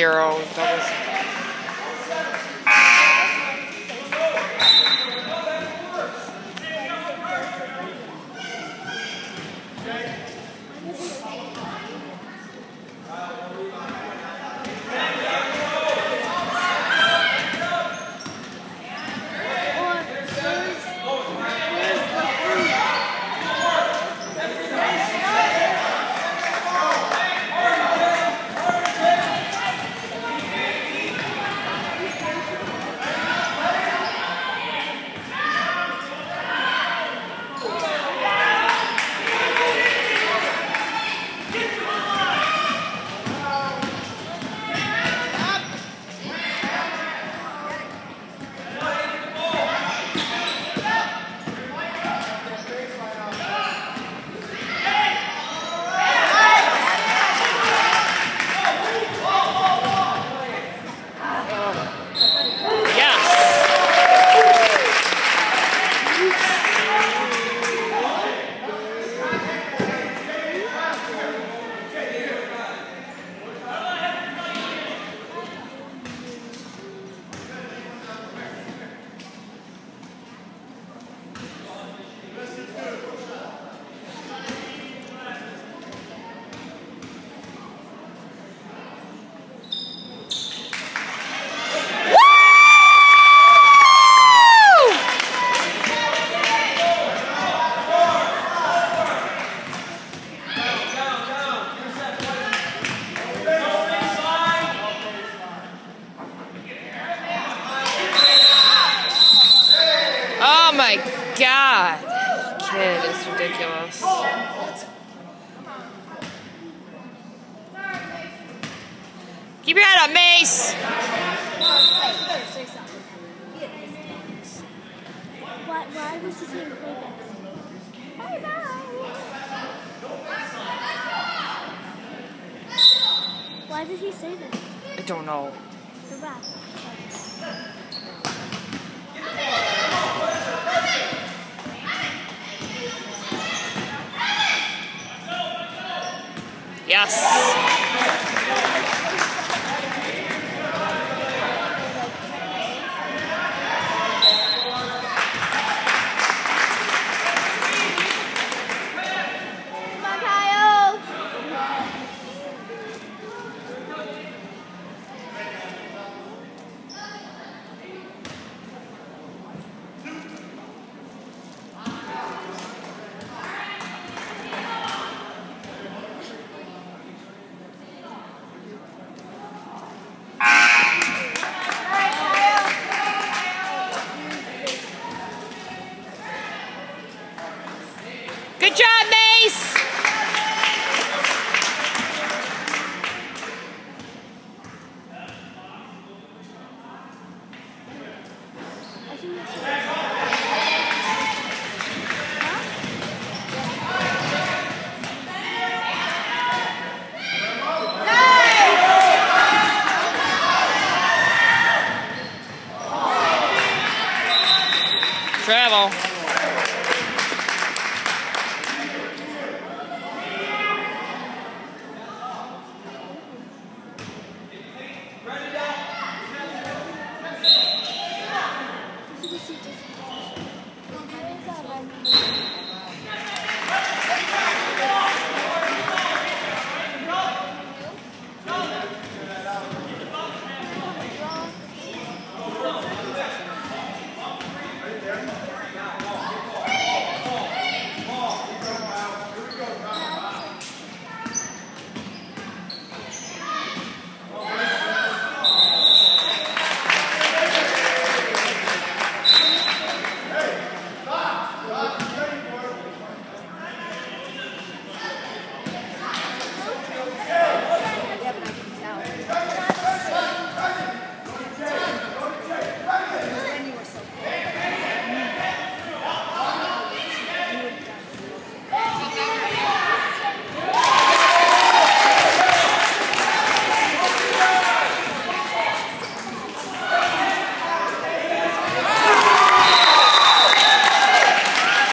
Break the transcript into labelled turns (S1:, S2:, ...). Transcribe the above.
S1: zero. Kid is ridiculous. Keep your head up, Mace.
S2: Why, why was play this? Bye bye. Why did he say that?
S1: I don't know.
S2: Gracias. Good
S1: job, Mace!